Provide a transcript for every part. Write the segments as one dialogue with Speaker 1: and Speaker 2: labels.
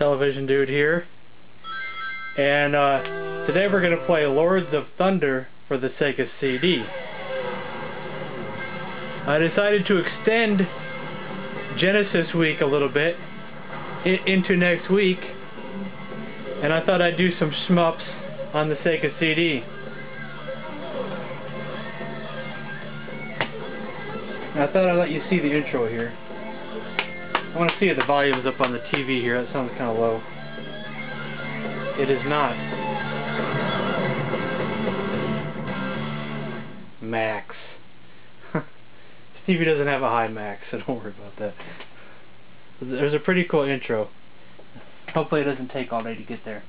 Speaker 1: Intellivision Dude here. And uh, today we're going to play Lords of Thunder for the Sega CD. I decided to extend Genesis Week a little bit into next week. And I thought I'd do some shmups on the Sega CD. I thought I'd let you see the intro here. I want to see if the volume's up on the TV here. That sounds kind of low. It is not. Max. Stevie doesn't have a high max, so don't worry about that. There's a pretty cool intro. Hopefully it doesn't take all day to get there.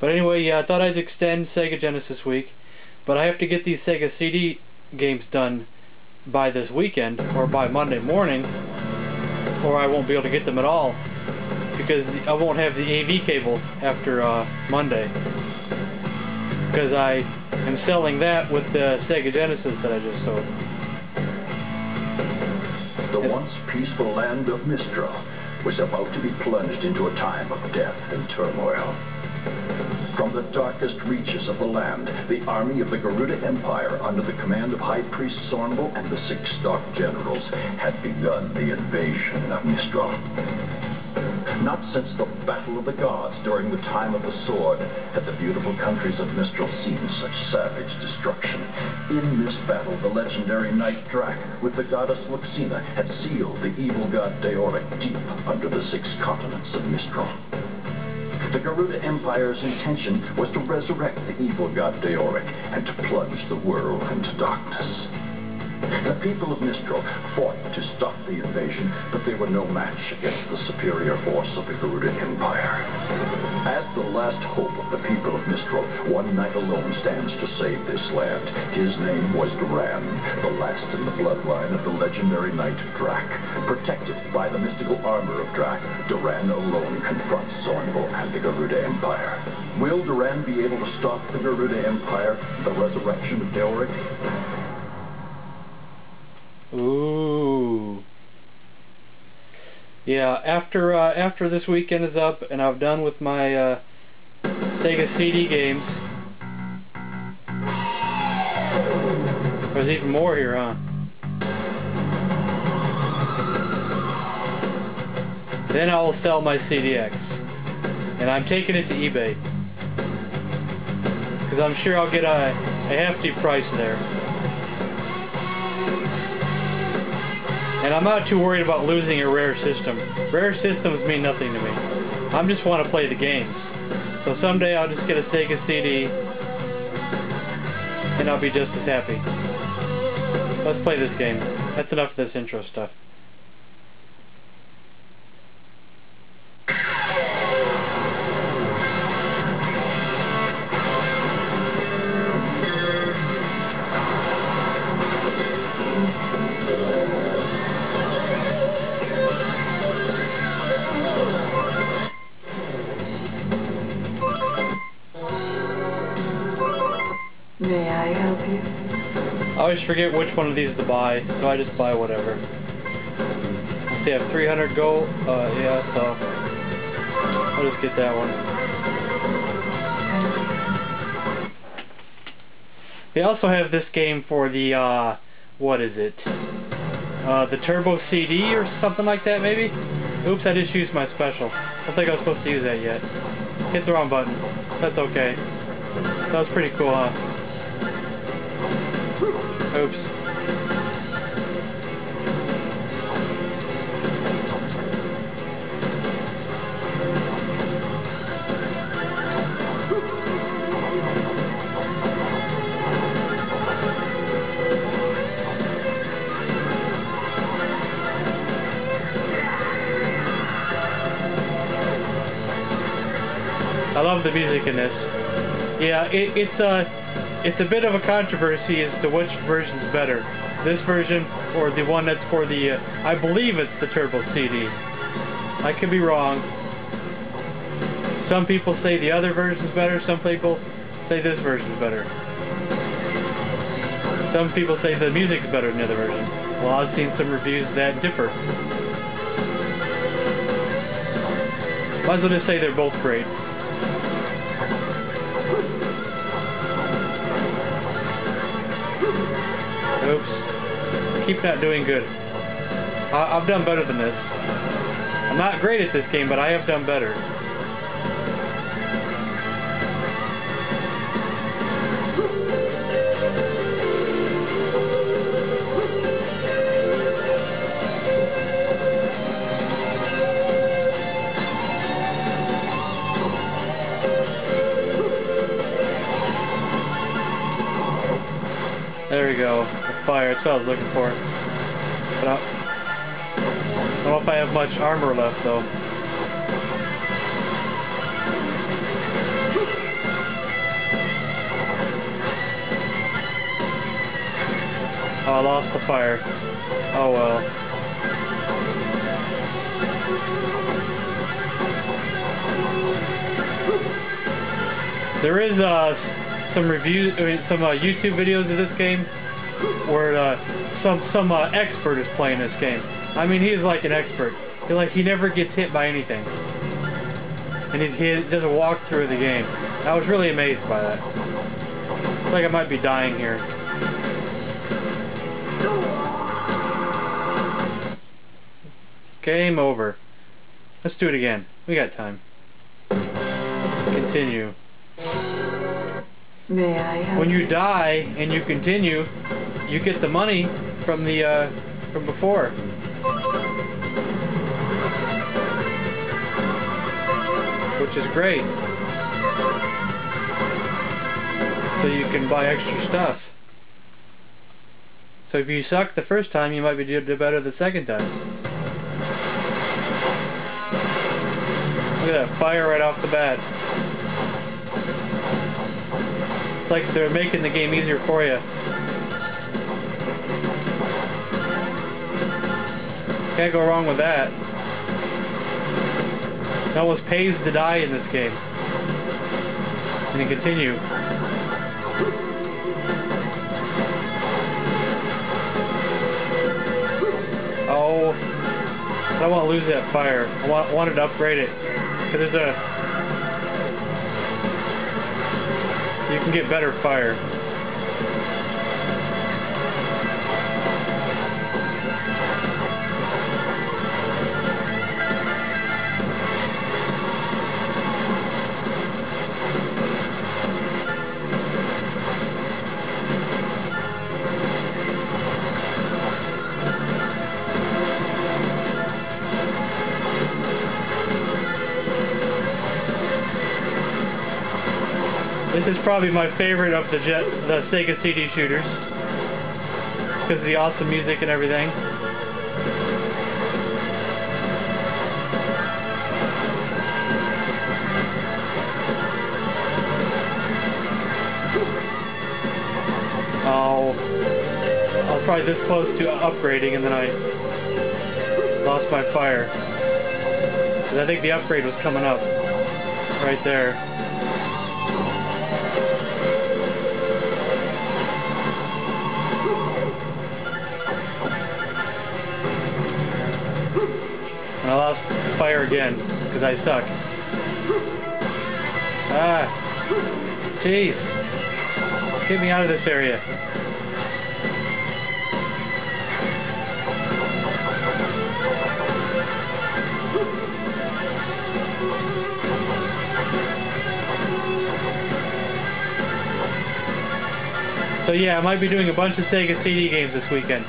Speaker 1: But anyway, yeah, I thought I'd extend Sega Genesis week. But I have to get these Sega CD games done by this weekend or by Monday morning or I won't be able to get them at all because I won't have the AV cable after uh, Monday because I am selling that with the Sega Genesis that I just sold.
Speaker 2: The once peaceful land of Mistral was about to be plunged into a time of death and turmoil. The darkest reaches of the land, the army of the Garuda Empire, under the command of High Priest Zornbel and the six Dark Generals, had begun the invasion of Mistral. Not since the Battle of the Gods during the time of the Sword had the beautiful countries of Mistral seen such savage destruction. In this battle, the legendary knight Drac, with the goddess Luxina, had sealed the evil god Deoric deep under the six continents of Mistral. The Garuda Empire's intention was to resurrect the evil god Deoric and to plunge the world into darkness. The people of Mistral fought to stop the invasion, but they were no match against the superior force of the Garuda Empire. As the last hope of the people of Mistral, one knight alone stands to save this land. His name was Duran, the last in the bloodline of the legendary knight Drak. Protected by the mystical armor of Drak, Duran alone confronts Zornbel and the Garuda Empire. Will Duran be able to stop the Garuda Empire, the resurrection of Deoric?
Speaker 1: Ooh. Yeah, after uh, after this weekend is up and I've done with my uh, Sega CD games, there's even more here, huh? Then I will sell my CDX. And I'm taking it to eBay. Because I'm sure I'll get a, a hefty price there. And I'm not too worried about losing a rare system. Rare systems mean nothing to me. I just want to play the games. So someday I'll just get a Sega CD and I'll be just as happy. Let's play this game. That's enough of this intro stuff. Always forget which one of these to buy, so I just buy whatever. I have 300 gold. Uh, yeah, so I'll just get that one. They also have this game for the, uh, what is it? Uh, the Turbo CD or something like that, maybe? Oops, I just used my special. I don't think I was supposed to use that yet. Hit the wrong button. That's okay. That was pretty cool, huh? Oops. I love the music in this. Yeah, it, it's a it's a bit of a controversy as to which version's better, this version or the one that's for the, uh, I believe it's the Turbo CD. I could be wrong. Some people say the other version's better, some people say this version's better. Some people say the music's better than the other version. Well, I've seen some reviews that differ. I was going to say they're both great. Keep not doing good. I I've done better than this. I'm not great at this game, but I have done better. Fire. That's what I was looking for. But I, don't know if I have much armor left, though. Oh, I lost the fire. Oh well. There is uh, some reviews, I mean, some uh, YouTube videos of this game where uh, some some uh, expert is playing this game. I mean, he's like an expert. He like he never gets hit by anything, and he, he does a walkthrough of the game. I was really amazed by that. It's like I might be dying here. Game over. Let's do it again. We got time. Continue.
Speaker 3: May I
Speaker 1: When you die and you continue, you get the money from the uh, from before. Which is great. So you can buy extra stuff. So if you suck the first time, you might be do do better the second time. Look at that fire right off the bat. It's like they're making the game easier for you. Can't go wrong with that. It almost pays to die in this game. And then continue. Oh, I don't want to lose that fire. I want, wanted to upgrade it. Because there's a... You can get better fire. Probably my favorite of the Jet, the Sega CD shooters. Because of the awesome music and everything. Oh, I was probably this close to upgrading and then I lost my fire. Because I think the upgrade was coming up right there. I lost fire again, because I suck. Ah. Jeez. Get me out of this area. So yeah, I might be doing a bunch of Sega CD games this weekend.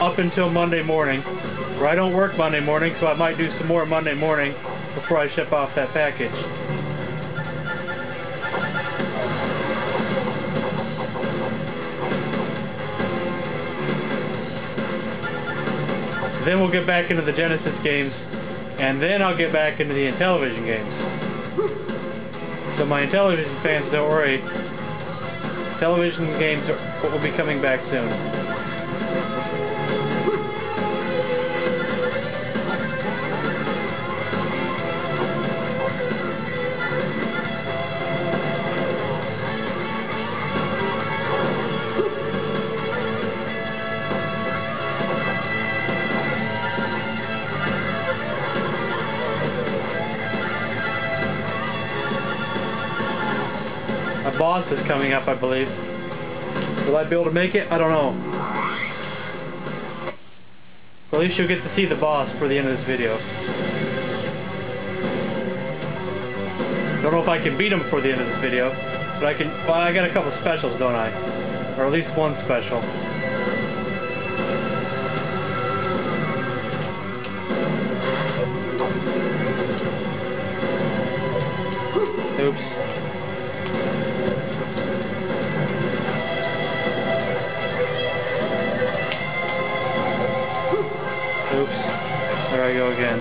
Speaker 1: Up until Monday morning. I don't work Monday morning, so I might do some more Monday morning before I ship off that package. Then we'll get back into the Genesis games, and then I'll get back into the Intellivision games. So my Intellivision fans, don't worry. Intellivision games will be coming back soon. Boss is coming up, I believe. Will I be able to make it? I don't know. Well, at least you'll get to see the boss for the end of this video. Don't know if I can beat him before the end of this video, but I can. Well, I got a couple specials, don't I? Or at least one special. Go again.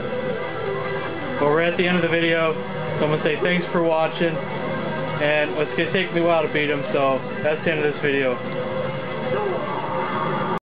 Speaker 1: But we're at the end of the video, so I'm going to say thanks for watching. And it's going to take me a while to beat him, so that's the end of this video.